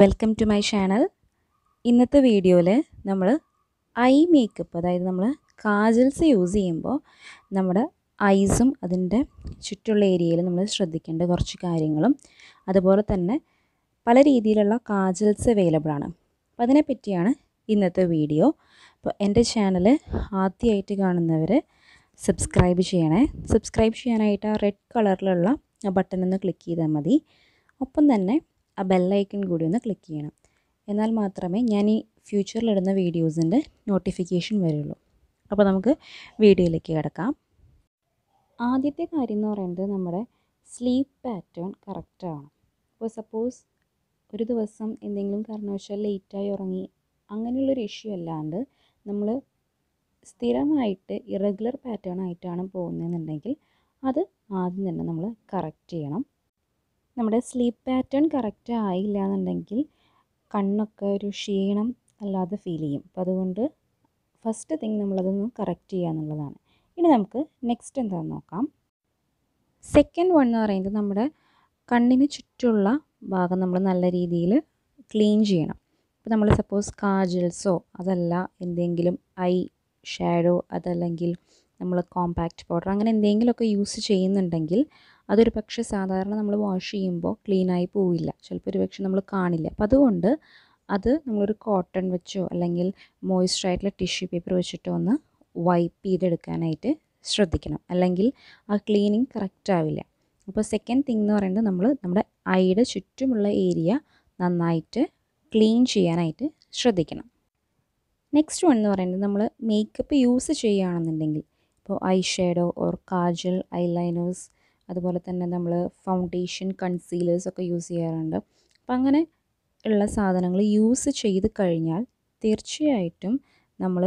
Welcome to my channel ഇന്നത്തെ വീഡിയോയിൽ നമ്മൾ ഐ മേക്കപ്പ് അതായത് നമ്മൾ കാജൽസ് യൂസ് ചെയ്യുമ്പോൾ നമ്മുടെ ഐസും അതിന്റെ ചുറ്റുള്ള ഏരിയയിൽ നമ്മൾ ശ്രദ്ധിക്കേണ്ട കുറച്ച് കാര്യങ്ങളും. അതുപോലെ തന്നെ പല രീതിയിലുള്ള കാജൽസ് അവൈലബിൾ ആണ്. അപ്പോൾ അതിനെപ്പറ്റിയാണ് ഇന്നത്തെ വീഡിയോ. അപ്പോൾ എന്റെ ചാനൽ ആദ്യമായിട്ട് കാണുന്നവർ സബ്സ്ക്രൈബ് ചെയ്യണേ. സബ്സ്ക്രൈബ് ചെയ്യാനായിട്ട് ആ റെഡ് കളറിലുള്ള ബട്ടൺ ഒന്ന് ക്ലിക്ക് ചെയ്താൽ മതി. ഒപ്പം തന്നെ ആ ബെല്ലൈക്കൺ കൂടി ഒന്ന് ക്ലിക്ക് ചെയ്യണം. എന്നാൽ മാത്രമേ ഞാൻ ഈ ഫ്യൂച്ചറിലിടുന്ന വീഡിയോസിന്റെ നോട്ടിഫിക്കേഷൻ വരുള്ളൂ. അപ്പോൾ നമുക്ക് വീഡിയോയിലേക്ക് കിടക്കാം. ആദ്യത്തെ കാര്യം എന്ന് പറയുന്നത് നമ്മുടെ സ്ലീപ്പ് പാറ്റേൺ കറക്റ്റാണ് ഇപ്പോൾ സപ്പോസ് ഒരു ദിവസം എന്തെങ്കിലും കാരണവശാൽ ലേറ്റായി ഉറങ്ങി അങ്ങനെയുള്ളൊരു ഇഷ്യൂ അല്ലാണ്ട് നമ്മൾ സ്ഥിരമായിട്ട് ഇറഗുലർ പാറ്റേൺ ആയിട്ടാണ് പോകുന്നതെന്നുണ്ടെങ്കിൽ അത് ആദ്യം തന്നെ നമ്മൾ കറക്റ്റ് ചെയ്യണം. നമ്മുടെ സ്ലീപ്പ് പാറ്റേൺ കറക്റ്റ് ആയില്ല എന്നുണ്ടെങ്കിൽ കണ്ണൊക്കെ ഒരു ക്ഷീണം അല്ലാതെ ഫീൽ ചെയ്യും. അപ്പോൾ അതുകൊണ്ട് ഫസ്റ്റ് തിങ് നമ്മളതൊന്ന് കറക്റ്റ് ചെയ്യുക എന്നുള്ളതാണ്. ഇനി നമുക്ക് നെക്സ്റ്റ് എന്താണെന്ന് നോക്കാം. സെക്കൻഡ് വൺ എന്ന് പറയുന്നത് നമ്മുടെ കണ്ണിന് ചുറ്റുമുള്ള ഭാഗം നമ്മൾ നല്ല രീതിയിൽ ക്ലീൻ ചെയ്യണം. ഇപ്പോൾ നമ്മൾ സപ്പോസ് കാജൽസോ അതല്ല എന്തെങ്കിലും ഐ ഷാഡോ അതല്ലെങ്കിൽ നമ്മൾ കോമ്പാക്റ്റ് പൗഡർ അങ്ങനെ എന്തെങ്കിലുമൊക്കെ യൂസ് ചെയ്യുന്നുണ്ടെങ്കിൽ അതൊരു പക്ഷേ സാധാരണ നമ്മൾ വാഷ് ചെയ്യുമ്പോൾ ക്ലീനായി പോവില്ല. ചിലപ്പോൾ ഒരു പക്ഷേ നമ്മൾ കാണില്ല. അപ്പോൾ അതുകൊണ്ട് അത് നമ്മളൊരു കോട്ടൺ വെച്ചോ അല്ലെങ്കിൽ മോയ്സ്ചറായിട്ടുള്ള ടിഷ്യൂ പേപ്പർ വെച്ചിട്ടോ ഒന്ന് വൈപ്പ് ചെയ്തെടുക്കാനായിട്ട് ശ്രദ്ധിക്കണം. അല്ലെങ്കിൽ ആ ക്ലീനിങ് കറക്റ്റ് ആവില്ല. അപ്പോൾ സെക്കൻഡ് തിങ് എന്ന് പറയുന്നത് നമ്മൾ നമ്മുടെ ഐയുടെ ചുറ്റുമുള്ള ഏരിയ നന്നായിട്ട് ക്ലീൻ ചെയ്യാനായിട്ട് ശ്രദ്ധിക്കണം. നെക്സ്റ്റ് വൺ എന്ന് പറയുന്നത് നമ്മൾ മേക്കപ്പ് യൂസ് ചെയ്യുകയാണെന്നുണ്ടെങ്കിൽ ഇപ്പോൾ eye shadow or kajal eyeliners അതുപോലെ തന്നെ നമ്മൾ ഫൗണ്ടേഷൻ കൺസീലേഴ്സ് ഒക്കെ യൂസ് ചെയ്യാറുണ്ട്. അപ്പം അങ്ങനെ ഉള്ള സാധനങ്ങൾ യൂസ് ചെയ്ത് കഴിഞ്ഞാൽ തീർച്ചയായിട്ടും നമ്മൾ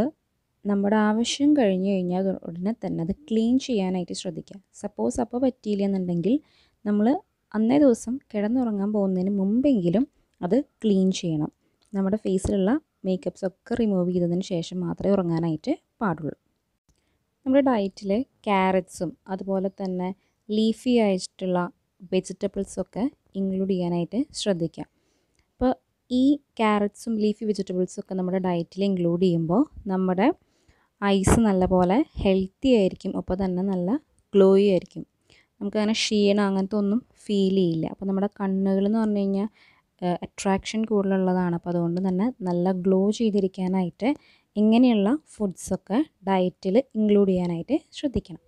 നമ്മുടെ ആവശ്യം കഴിഞ്ഞ് കഴിഞ്ഞാൽ ഉടനെ തന്നെ അത് ക്ലീൻ ചെയ്യാനായിട്ട് ശ്രദ്ധിക്കുക. സപ്പോസ് അപ്പോൾ പറ്റിയില്ല എന്നുണ്ടെങ്കിൽ നമ്മൾ അന്നേ ദിവസം കിടന്നുറങ്ങാൻ പോകുന്നതിന് മുമ്പെങ്കിലും അത് ക്ലീൻ ചെയ്യണം. നമ്മുടെ ഫേസിലുള്ള മേക്കപ്പ്സ് ഒക്കെ റിമൂവ് ചെയ്തതിന് ശേഷം മാത്രമേ ഉറങ്ങാനായിട്ട് പാടുള്ളൂ. നമ്മുടെ ഡയറ്റിൽ ക്യാരറ്റ്സും അതുപോലെ തന്നെ ലീഫി ആയിട്ടുള്ള വെജിറ്റബിൾസൊക്കെ ഇൻക്ലൂഡ് ചെയ്യാനായിട്ട് ശ്രദ്ധിക്കാം. അപ്പോൾ ഈ ക്യാരറ്റ്സും ലീഫി വെജിറ്റബിൾസും ഒക്കെ നമ്മുടെ ഡയറ്റിൽ ഇൻക്ലൂഡ് ചെയ്യുമ്പോൾ നമ്മുടെ ഐസ് നല്ലപോലെ ഹെൽത്തി ആയിരിക്കും. ഒപ്പം തന്നെ നല്ല ഗ്ലോയി ആയിരിക്കും. നമുക്കങ്ങനെ ക്ഷീണം അങ്ങനത്തെ ഒന്നും ഫീൽ ചെയ്യില്ല. അപ്പോൾ നമ്മുടെ കണ്ണുകൾ എന്ന് പറഞ്ഞു കഴിഞ്ഞാൽ അട്രാക്ഷൻ കൂടുതലുള്ളതാണ്. അപ്പോൾ അതുകൊണ്ട് തന്നെ നല്ല ഗ്ലോ ചെയ്തിരിക്കാനായിട്ട് ഇങ്ങനെയുള്ള ഫുഡ്സൊക്കെ ഡയറ്റിൽ ഇൻക്ലൂഡ് ചെയ്യാനായിട്ട് ശ്രദ്ധിക്കണം.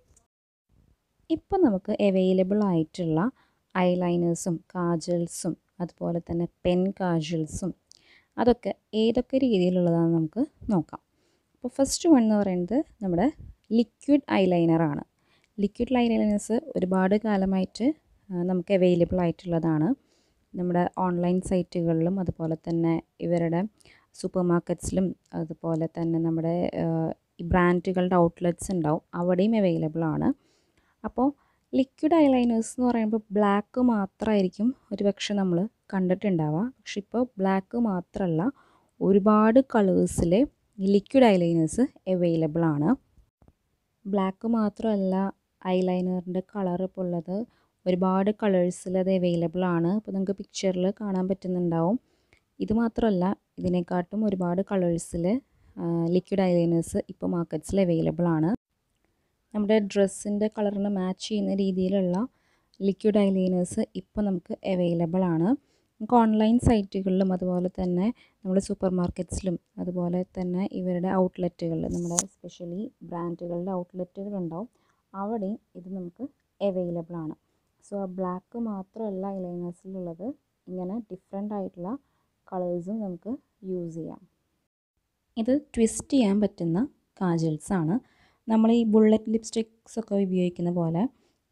ഇപ്പം നമുക്ക് അവൈലബിൾ ആയിട്ടുള്ള ഐലൈനേഴ്സും കാജൽസും അതുപോലെ തന്നെ പെൻ കാജൽസും അതൊക്കെ ഏതൊക്കെ രീതിയിലുള്ളതാണ് നമുക്ക് നോക്കാം. അപ്പോൾ ഫസ്റ്റ് വൺ എന്ന് പറയുന്നത് നമ്മുടെ ലിക്വിഡ് ഐലൈനറാണ് ലിക്വിഡ് ഐലൈനേഴ്സ് ഒരുപാട് കാലമായിട്ട് നമുക്ക് അവൈലബിൾ ആയിട്ടുള്ളതാണ്. നമ്മുടെ ഓൺലൈൻ സൈറ്റുകളിലും അതുപോലെ തന്നെ ഇവരുടെ സൂപ്പർ മാർക്കറ്റ്സിലും അതുപോലെ തന്നെ നമ്മുടെ ഈ ബ്രാൻഡുകളുടെ ഔട്ട്ലെറ്റ്സ് ഉണ്ടാവും അവിടെയും അവൈലബിൾ ആണ്. അപ്പോൾ ലിക്വിഡ് ഐലൈനേഴ്സ് എന്ന് പറയുമ്പോൾ ബ്ലാക്ക് മാത്രമായിരിക്കും ഒരു പക്ഷെ നമ്മൾ കണ്ടിട്ടുണ്ടാവുക. പക്ഷെ ഇപ്പോൾ ബ്ലാക്ക് മാത്രമല്ല ഒരുപാട് കളേഴ്സിൽ ലിക്വിഡ് ഐലൈനേഴ്സ് അവൈലബിൾ ആണ്. ബ്ലാക്ക് മാത്രമല്ല ഐലൈനറിന്റെ കളർ ഇപ്പോൾ ഉള്ളത് ഒരുപാട് കളേഴ്സിൽ അത് അവൈലബിൾ ആണ്. അപ്പോൾ നിങ്ങൾക്ക് പിക്ചറിൽ കാണാൻ പറ്റുന്നുണ്ടാവും. ഇത് മാത്രമല്ല ഇതിനെക്കാട്ടും ഒരുപാട് കളേഴ്സിൽ ലിക്വിഡ് ഐലൈനേഴ്സ് ഇപ്പോൾ മാർക്കറ്റ്സിൽ അവൈലബിൾ ആണ്. നമ്മുടെ ഡ്രസ്സിന്റെ കളറിന് മാച്ച് ചെയ്യുന്ന രീതിയിലുള്ള ലിക്വിഡ് ഐലൈനേഴ്സ് ഇപ്പോൾ നമുക്ക് അവൈലബിൾ ആണ്. നമുക്ക് ഓൺലൈൻ സൈറ്റുകളിലും അതുപോലെ തന്നെ നമ്മുടെ സൂപ്പർ മാർക്കറ്റ്സിലും അതുപോലെ തന്നെ ഇവരുടെ ഔട്ട്ലെറ്റുകളിൽ നമ്മുടെ സ്പെഷ്യലി ബ്രാൻഡുകളുടെ ഔട്ട്ലെറ്റുകളുണ്ടാവും അവിടെയും ഇത് നമുക്ക് അവൈലബിൾ ആണ്. സോ ബ്ലാക്ക് മാത്രമല്ല ഐലൈനേഴ്സിലുള്ളത് ഇങ്ങനെ ഡിഫറെന്റ് ആയിട്ടുള്ള കളേഴ്സും നമുക്ക് യൂസ് ചെയ്യാം. ഇത് ട്വിസ്റ്റ് ചെയ്യാൻ പറ്റുന്ന കാജൽസ് ആണ് നമ്മൾ ഈ ബുള്ളറ്റ് ലിപ്സ്റ്റിക്സ് ഒക്കെ ഉപയോഗിക്കുന്ന പോലെ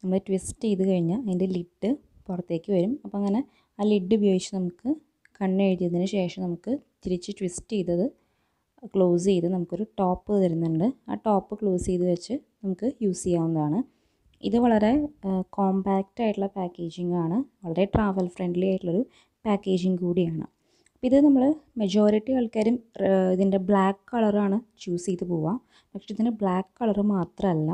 നമ്മൾ ട്വിസ്റ്റ് ചെയ്ത് കഴിഞ്ഞാൽ അതിന്റെ ലിഡ് പുറത്തേക്ക് വരും. അപ്പോൾ അങ്ങനെ ആ ലിഡ് ഉപയോഗിച്ച് നമുക്ക് കണ്ണെഴുതിയതിന് ശേഷം നമുക്ക് തിരിച്ച് ട്വിസ്റ്റ് ചെയ്തത് ക്ലോസ് ചെയ്ത് നമുക്കൊരു ടോപ്പ് തരുന്നുണ്ട്. ആ ടോപ്പ് ക്ലോസ് ചെയ്ത് വെച്ച് നമുക്ക് യൂസ് ചെയ്യാവുന്നതാണ്. ഇത് വളരെ കോമ്പാക്റ്റ് ആയിട്ടുള്ള പാക്കേജിംഗ് ആണ്. വളരെ ട്രാവൽ ഫ്രണ്ട്ലി ആയിട്ടുള്ളൊരു പാക്കേജിംഗ് കൂടിയാണ്. ഇത് നമ്മൾ മെജോറിറ്റി ആൾക്കാരും ഇതിന്റെ ബ്ലാക്ക് കളറാണ് ചൂസ് ചെയ്ത് പോവുക പക്ഷെ ഇതിന് ബ്ലാക്ക് കളർ മാത്രമല്ല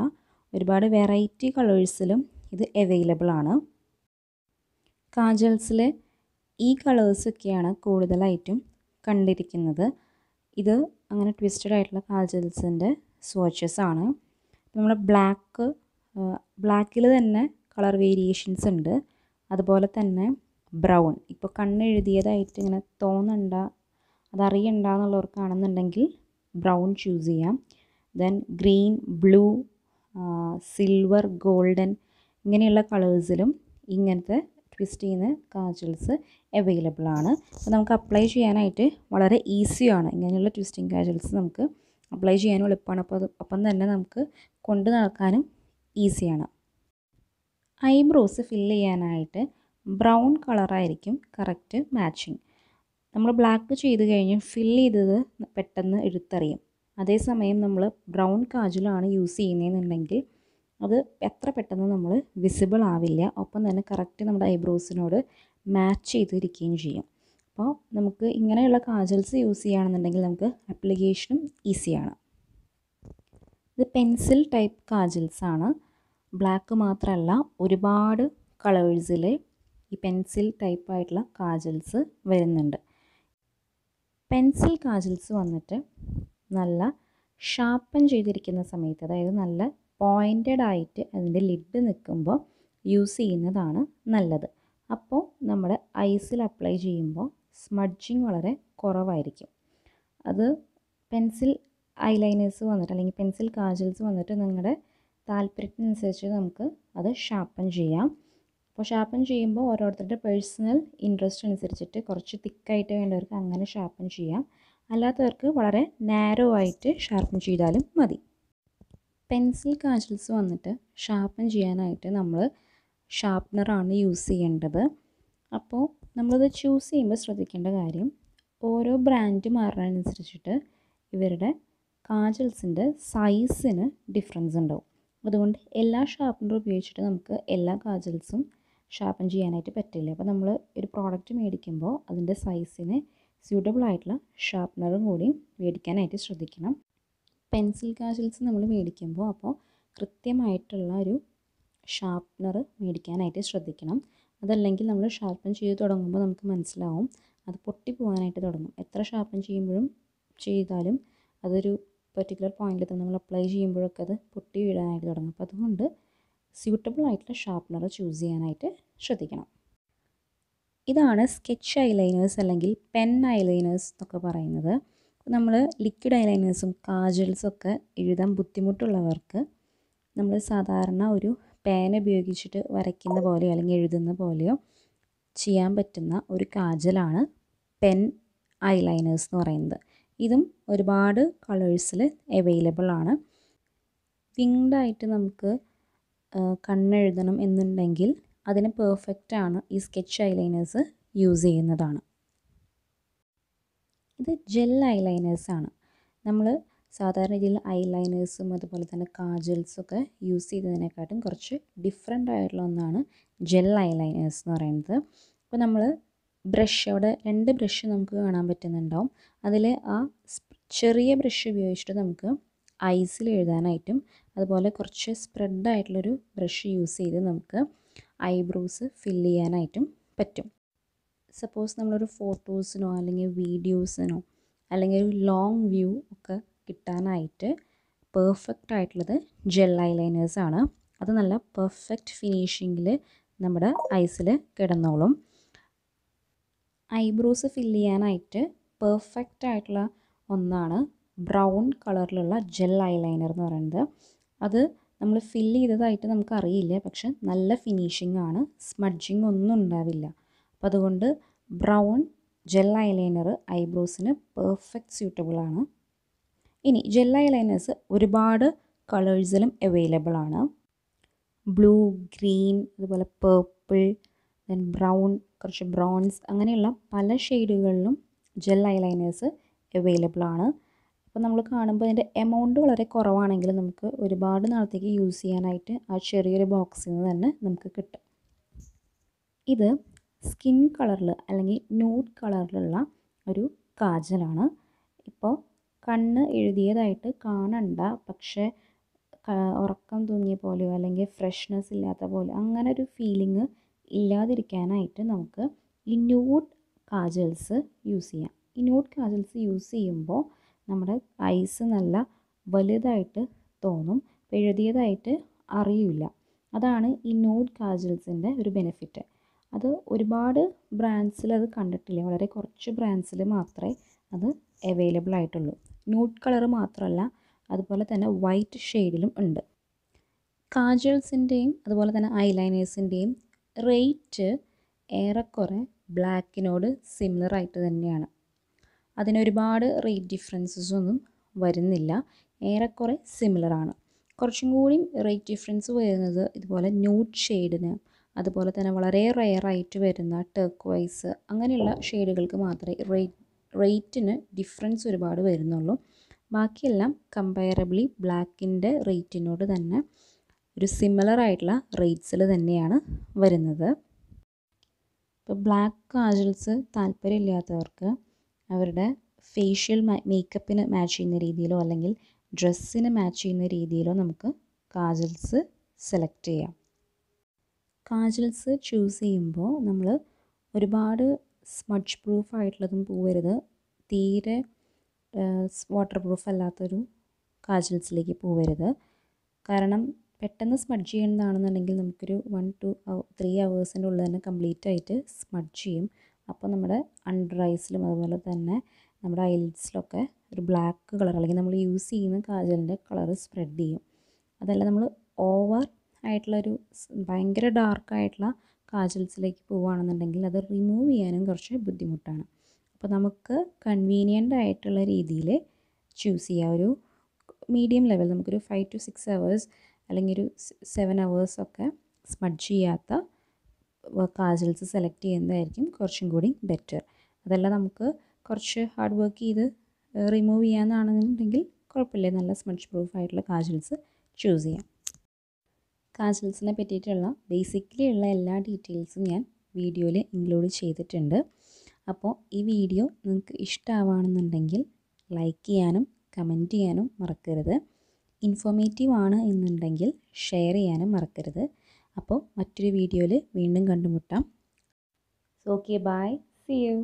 ഒരുപാട് വെറൈറ്റി കളേഴ്സിലും ഇത് അവൈലബിൾ ആണ്. കാജൽസിൽ ഈ കളേഴ്സൊക്കെയാണ് കൂടുതലായിട്ടും കണ്ടിരിക്കുന്നത്. ഇത് അങ്ങനെ ട്വിസ്റ്റഡ് ആയിട്ടുള്ള കാജൽസിന്റെ സ്വാച്ചസ് ആണ്. നമ്മൾ ബ്ലാക്ക് ബ്ലാക്കിൽ തന്നെ കളർ വേരിയേഷൻസ് ഉണ്ട്. അതുപോലെ തന്നെ ബ്രൗൺ. ഇപ്പോൾ കണ്ണെഴുതിയതായിട്ട് ഇങ്ങനെ തോന്നണ്ട അതറിയണ്ട എന്നുള്ളവർക്കാണെന്നുണ്ടെങ്കിൽ ബ്രൗൺ ചൂസ് ചെയ്യാം. Then green blue silver golden ഇങ്ങനെയുള്ള കളേഴ്സിലും ഇങ്ങനത്തെ ട്വിസ്റ്റ് ചെയ്യുന്ന കാജൽസ് അവൈലബിൾ ആണ്. അപ്പോൾ നമുക്ക് അപ്ലൈ ചെയ്യാനായിട്ട് വളരെ ഈസിയാണ് ഇങ്ങനെയുള്ള ട്വിസ്റ്റിംഗ് കാജൽസ് നമുക്ക് അപ്ലൈ ചെയ്യാനും എളുപ്പമാണ്. അപ്പോൾ അത് അപ്പം തന്നെ നമുക്ക് കൊണ്ട് നടക്കാനും ഈസിയാണ്. ഐബ്രോസ് ഫില്ല് ചെയ്യാനായിട്ട് ബ്രൗൺ കളറായിരിക്കും കറക്റ്റ് മാച്ചിങ്. നമ്മൾ ബ്ലാക്ക് ചെയ്ത് കഴിഞ്ഞ് ഫിൽ ചെയ്തത് പെട്ടെന്ന് എടുത്തറിയും. അതേസമയം നമ്മൾ ബ്രൗൺ കാജലാണ് യൂസ് ചെയ്യുന്നതെന്നുണ്ടെങ്കിൽ അത് എത്ര പെട്ടെന്ന് നമ്മൾ വിസിബിൾ ആവില്ല. ഒപ്പം തന്നെ കറക്റ്റ് നമ്മുടെ ഐബ്രോസിനോട് മാച്ച് ചെയ്തിരിക്കുകയും ചെയ്യും. അപ്പോൾ നമുക്ക് ഇങ്ങനെയുള്ള കാജൽസ് യൂസ് ചെയ്യുകയാണെന്നുണ്ടെങ്കിൽ നമുക്ക് അപ്ലിക്കേഷനും ഈസിയാണ്. ഇത് പെൻസിൽ ടൈപ്പ് കാജൽസാണ്. ബ്ലാക്ക് മാത്രമല്ല ഒരുപാട് കളേഴ്സിൽ ഈ പെൻസിൽ ടൈപ്പ് ആയിട്ടുള്ള കാജൽസ് വരുന്നുണ്ട്. പെൻസിൽ കാജൽസ് വന്നിട്ട് നല്ല ഷാർപ്പൻ ചെയ്തിരിക്കുന്ന സമയത്ത് അതായത് നല്ല പോയിന്റഡ് ആയിട്ട് അതിന്റെ ലിഡ് നിൽക്കുമ്പോൾ യൂസ് ചെയ്യുന്നതാണ് നല്ലത്. അപ്പോൾ നമ്മുടെ ഐസിൽ അപ്ലൈ ചെയ്യുമ്പോൾ സ്മഡ്ജിങ് വളരെ കുറവായിരിക്കും. അത് പെൻസിൽ ഐലൈനേഴ്സ് വന്നിട്ട് അല്ലെങ്കിൽ പെൻസിൽ കാജൽസ് വന്നിട്ട് നിങ്ങളുടെ താല്പര്യത്തിനനുസരിച്ച് നമുക്ക് അത് ഷാർപ്പൻ ചെയ്യാം. അപ്പോൾ ഷാർപ്പൻ ചെയ്യുമ്പോൾ ഓരോരുത്തരുടെ പേഴ്സണൽ ഇൻട്രസ്റ്റ് അനുസരിച്ചിട്ട് കുറച്ച് തിക്കായിട്ട് വേണ്ടവർക്ക് അങ്ങനെ ഷാർപ്പൻ ചെയ്യാം. അല്ലാത്തവർക്ക് വളരെ നാരോ ആയിട്ട് ഷാർപ്പൻ ചെയ്താലും മതി. പെൻസിൽ കാജൽസ് വന്നിട്ട് ഷാർപ്പൻ ചെയ്യാനായിട്ട് നമ്മൾ ഷാർപ്പ്നറാണ് യൂസ് ചെയ്യേണ്ടത്. അപ്പോൾ നമ്മളത് ചൂസ് ചെയ്യുമ്പോൾ ശ്രദ്ധിക്കേണ്ട കാര്യം ഓരോ ബ്രാൻഡ് മാറുന്നതിനനുസരിച്ചിട്ട് ഇവരുടെ കാജൽസിന്റെ സൈസിന് ഡിഫറൻസ് ഉണ്ടാവും. അതുകൊണ്ട് എല്ലാ ഷാർപ്പനറും ഉപയോഗിച്ചിട്ട് നമുക്ക് എല്ലാ കാജൽസും ഷാർപ്പൻ ചെയ്യാനായിട്ട് പറ്റില്ല? അപ്പോൾ നമ്മൾ ഒരു പ്രോഡക്റ്റ് മേടിക്കുമ്പോൾ അതിന്റെ സൈസിന് സ്യൂട്ടബിൾ ആയിട്ടുള്ള ഷാർപ്പനറും കൂടി മേടിക്കാനായിട്ട് ശ്രദ്ധിക്കണം. പെൻസിൽ കാജൽസ് നമ്മൾ മേടിക്കുമ്പോൾ അപ്പോൾ കൃത്യമായിട്ടുള്ള ഒരു ഷാർപ്പനർ മേടിക്കാനായിട്ട് ശ്രദ്ധിക്കണം. അതല്ലെങ്കിൽ നമ്മൾ ഷാർപ്പൻ ചെയ്ത് തുടങ്ങുമ്പോൾ നമുക്ക് മനസ്സിലാവും അത് പൊട്ടി പോകാനായിട്ട് തുടങ്ങും. എത്ര ഷാർപ്പൻ ചെയ്യുമ്പോഴും ചെയ്താലും അതൊരു പെർട്ടിക്കുലർ പോയിന്റിൽ നമ്മൾ അപ്ലൈ ചെയ്യുമ്പോഴൊക്കെ അത് പൊട്ടി വീഴാനായിട്ട് തുടങ്ങും. അപ്പോൾ അതുകൊണ്ട് സ്യൂട്ടബിൾ ആയിട്ടുള്ള ഷാർപ്പനർ ചൂസ് ചെയ്യാനായിട്ട് ശ്രദ്ധിക്കണം. ഇതാണ് സ്കെച്ച് ഐലൈനേഴ്സ് അല്ലെങ്കിൽ പെൻ ഐലൈനേഴ്സ് എന്നൊക്കെ പറയുന്നത്. നമ്മൾ ലിക്വിഡ് ഐലൈനേഴ്സും കാജൽസും ഒക്കെ എഴുതാൻ ബുദ്ധിമുട്ടുള്ളവർക്ക് നമ്മൾ സാധാരണ ഒരു പേന ഉപയോഗിച്ചിട്ട് വരയ്ക്കുന്ന പോലെയോ അല്ലെങ്കിൽ എഴുതുന്ന പോലെയോ ചെയ്യാൻ പറ്റുന്ന ഒരു കാജലാണ് പെൻ ഐലൈനേഴ്സ് എന്ന് പറയുന്നത്. ഇതും ഒരുപാട് കളേഴ്സിൽ അവൈലബിൾ ആണ്. വിങ്ഡായിട്ട് നമുക്ക് കണ്ണെഴുതണം എന്നുണ്ടെങ്കിൽ അതിന് പെർഫെക്റ്റ് ആണ് ഈ സ്കെച്ച് ഐലൈനേഴ്സ് യൂസ് ചെയ്യുന്നതാണ്. ഇത് ജെൽ ഐലൈനേഴ്സാണ് നമ്മൾ സാധാരണ രീതിയിൽ ഐലൈനേഴ്സും അതുപോലെ തന്നെ കാജൽസും ഒക്കെ യൂസ് ചെയ്തതിനെക്കാട്ടും കുറച്ച് ഡിഫറെന്റ് ആയിട്ടുള്ള ഒന്നാണ് ജെൽ ഐലൈനേഴ്സ് എന്ന് പറയുന്നത്. അപ്പോൾ നമ്മൾ ബ്രഷ് അവിടെ രണ്ട് ബ്രഷ് നമുക്ക് കാണാൻ പറ്റുന്നുണ്ടാവും. അതിൽ ആ ചെറിയ ബ്രഷ് ഉപയോഗിച്ചിട്ട് നമുക്ക് ഐസിൽ എഴുതാനായിട്ടും അതുപോലെ കുറച്ച് സ്പ്രെഡ് ആയിട്ടുള്ളൊരു ബ്രഷ് യൂസ് ചെയ്ത് നമുക്ക് ഐബ്രോസ് ഫില്ല് ചെയ്യാനായിട്ടും പറ്റും. സപ്പോസ് നമ്മളൊരു ഫോട്ടോസിനോ അല്ലെങ്കിൽ വീഡിയോസിനോ അല്ലെങ്കിൽ ഒരു ലോങ് വ്യൂ ഒക്കെ കിട്ടാനായിട്ട് പെർഫെക്റ്റ് ആയിട്ടുള്ളത് ജെൽ ഐലൈനേഴ്സ് ആണ്. അത് നല്ല പെർഫെക്റ്റ് ഫിനിഷിങ്ങിൽ നമ്മുടെ ഐസിൽ കിടന്നോളും. ഐബ്രോസ് ഫില്ല് ചെയ്യാനായിട്ട് പെർഫെക്റ്റ് ആയിട്ടുള്ള ഒന്നാണ് ബ്രൗൺ കളറിലുള്ള ജെൽ ഐലൈനർ എന്ന് പറയുന്നത്. അത് നമ്മൾ ഫില്ല് ചെയ്തതായിട്ട് നമുക്ക് അറിയില്ല പക്ഷെ നല്ല ഫിനിഷിംഗ് ആണ്. സ്മഡ്ജിങ് ഒന്നും ഉണ്ടാവില്ല. അപ്പോൾ അതുകൊണ്ട് ബ്രൗൺ ജെൽ ഐലൈനർ ഐബ്രോസിന് പെർഫെക്റ്റ് സ്യൂട്ടബിൾ ആണ്. ഇനി ജെൽ ഐലൈനേഴ്സ് ഒരുപാട് കളേഴ്സിലും അവൈലബിൾ ആണ്. ബ്ലൂ ഗ്രീൻ അതുപോലെ പേർപ്പിൾ ദെൻ ബ്രൗൺ കുറച്ച് ബ്രോൺസ് അങ്ങനെയുള്ള പല ഷെയ്ഡുകളിലും ജെൽ ഐലൈനേഴ്സ് അവൈലബിൾ ആണ്. അപ്പോൾ നമ്മൾ കാണുമ്പോൾ അതിന്റെ എമൗണ്ട് വളരെ കുറവാണെങ്കിൽ നമുക്ക് ഒരുപാട് നാളത്തേക്ക് യൂസ് ചെയ്യാനായിട്ട് ആ ചെറിയൊരു ബോക്സിൽ നിന്ന് തന്നെ നമുക്ക് കിട്ടും. ഇത് സ്കിൻ കളറിൽ അല്ലെങ്കിൽ ന്യൂഡ് കളറിലുള്ള ഒരു കാജലാണ്. ഇപ്പോൾ കണ്ണ് എഴുതിയതായിട്ട് കാണണ്ട പക്ഷേ ഉറക്കം തൂങ്ങിയ പോലെയോ അല്ലെങ്കിൽ ഫ്രഷ്നെസ് ഇല്ലാത്ത പോലെ അങ്ങനെ ഒരു ഫീലിംഗ് ഇല്ലാതിരിക്കാനായിട്ട് നമുക്ക് ഈ ന്യൂഡ് കാജൽസ് യൂസ് ചെയ്യാം. ഈ ന്യൂഡ് കാജൽസ് യൂസ് ചെയ്യുമ്പോൾ നമ്മുടെ ഐസ് നല്ല വലുതായിട്ട് തോന്നും എഴുതിയതായിട്ട് അറിയില്ല. അതാണ് ഈ ന്യൂഡ് കാജൽസിന്റെ ഒരു ബെനിഫിറ്റ്. അത് ഒരുപാട് ബ്രാൻഡ്സിൽ അത് കണ്ടിട്ടില്ല. വളരെ കുറച്ച് ബ്രാൻഡ്സിൽ മാത്രമേ അത് അവൈലബിൾ ആയിട്ടുള്ളൂ. ന്യൂഡ് കളർ മാത്രമല്ല അതുപോലെ തന്നെ വൈറ്റ് ഷെയ്ഡിലും ഉണ്ട്. കാജൽസിന്റെയും അതുപോലെ തന്നെ ഐലൈനേഴ്സിന്റെയും റേറ്റ് ഏറെക്കുറെ ബ്ലാക്കിനോട് സിമിലർ ആയിട്ട് തന്നെയാണ്. അതിനൊരുപാട് റേറ്റ് ഡിഫറൻസസ് ഒന്നും വരുന്നില്ല. ഏറെക്കുറെ സിമിലറാണ് കുറച്ചും കൂടി റേറ്റ് ഡിഫറൻസ് വരുന്നത് ഇതുപോലെ ന്യൂഡ് ഷെയ്ഡിന് അതുപോലെ തന്നെ വളരെ റെയറായിട്ട് വരുന്ന ടേക്വൈസ് അങ്ങനെയുള്ള ഷെയ്ഡുകൾക്ക് മാത്രമേ റേറ്റ് റേറ്റിന് ഡിഫറൻസ് ഒരുപാട് വരുന്നുള്ളൂ. ബാക്കിയെല്ലാം കമ്പയറബിളി ബ്ലാക്കിന്റെ റേറ്റിനോട് തന്നെ ഒരു സിമിലർ ആയിട്ടുള്ള റേറ്റ്സിൽ തന്നെയാണ് വരുന്നത്. ഇപ്പോൾ ബ്ലാക്ക് കാജൽസ് താല്പര്യമില്ലാത്തവർക്ക് അവരുടെ ഫേഷ്യൽ മേക്കപ്പിന് മാച്ച് ചെയ്യുന്ന രീതിയിലോ അല്ലെങ്കിൽ ഡ്രസ്സിന് മാച്ച് ചെയ്യുന്ന രീതിയിലോ നമുക്ക് കാജൽസ് സെലക്ട് ചെയ്യാം. കാജൽസ് ചൂസ് ചെയ്യുമ്പോൾ നമ്മൾ ഒരുപാട് സ്മഡ്ജ് പ്രൂഫ് ആയിട്ടുള്ളതും പോകരുത് തീരെ വാട്ടർ പ്രൂഫ് അല്ലാത്തൊരു കാജൽസിലേക്ക് പോവരുത്. കാരണം പെട്ടെന്ന് സ്മഡ്ജ് ചെയ്യുന്നതാണെന്നുണ്ടെങ്കിൽ നമുക്കൊരു വൺ ടു ത്രീ അവേഴ്സിന്റെ ഉള്ളിൽ തന്നെ കംപ്ലീറ്റ് ആയിട്ട് സ്മഡ്ജ് ചെയ്യും. അപ്പോൾ നമ്മുടെ അണ്ടർ ഐസിലും അതുപോലെ തന്നെ നമ്മുടെ ഐലിഡ്സിലൊക്കെ ഒരു ബ്ലാക്ക് കളർ അല്ലെങ്കിൽ നമ്മൾ യൂസ് ചെയ്യുന്ന കാജലിന്റെ കളർ സ്പ്രെഡ് ചെയ്യും. അതല്ല നമ്മൾ ഓവർ ആയിട്ടുള്ളൊരു ഭയങ്കര ഡാർക്കായിട്ടുള്ള കാജൽസിലേക്ക് പോവുകയാണെന്നുണ്ടെങ്കിൽ അത് റിമൂവ് ചെയ്യാനും കുറച്ച് ബുദ്ധിമുട്ടാണ്. അപ്പോൾ നമുക്ക് കൺവീനിയന്റ് ആയിട്ടുള്ള രീതിയിൽ ചൂസ് ചെയ്യാം. ഒരു മീഡിയം ലെവൽ നമുക്കൊരു ഫൈവ് ടു സിക്സ് അവേഴ്സ് അല്ലെങ്കിൽ ഒരു സെവൻ അവേഴ്സൊക്കെ സ്മഡ്ജ് ചെയ്യാത്ത കാജൽസ് സെലക്ട് ചെയ്യുന്നതായിരിക്കും കുറച്ചും കൂടി ബെറ്റർ അതല്ല നമുക്ക് കുറച്ച് ഹാർഡ് വർക്ക് ചെയ്ത് റിമൂവ് ചെയ്യാമെന്നാണെന്നുണ്ടെങ്കിൽ കുഴപ്പമില്ല. നല്ല സ്മഡ്ജ് പ്രൂഫ് ആയിട്ടുള്ള കാജൽസ് ചൂസ് ചെയ്യാം. കാജൽസിനെ പറ്റിയിട്ടുള്ള ബേസിക്കലി ഉള്ള എല്ലാ ഡീറ്റെയിൽസും ഞാൻ വീഡിയോയിൽ ഇൻക്ലൂഡ് ചെയ്തിട്ടുണ്ട്. അപ്പോൾ ഈ വീഡിയോ നിങ്ങൾക്ക് ഇഷ്ടമാവുകയാണെന്നുണ്ടെങ്കിൽ ലൈക്ക് ചെയ്യാനും കമന്റ് ചെയ്യാനും മറക്കരുത്. ഇൻഫോർമേറ്റീവ് ആണ് എന്നുണ്ടെങ്കിൽ ഷെയർ ചെയ്യാനും മറക്കരുത്. അപ്പോൾ മറ്റൊരു വീഡിയോയിൽ വീണ്ടും കണ്ടുമുട്ടാം. Okay bye C U